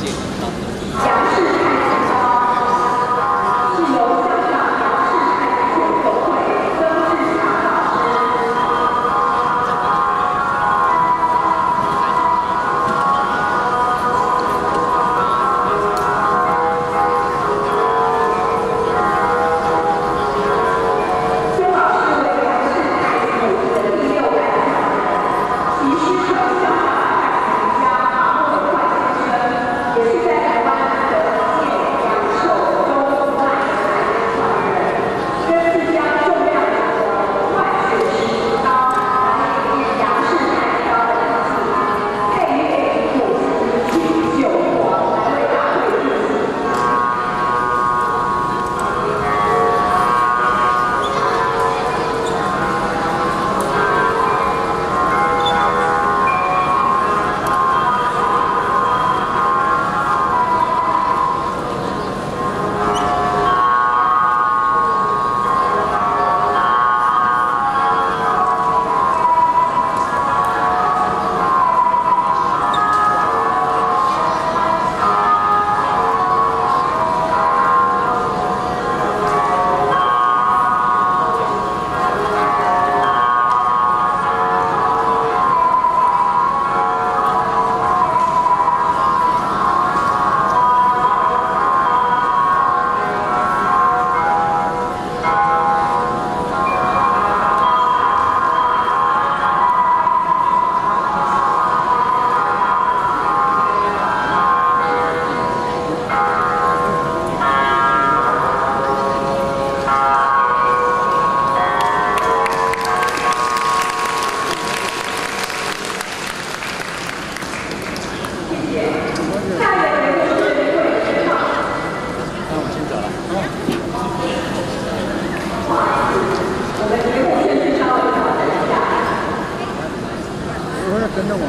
チェになって真的，我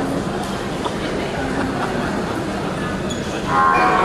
们。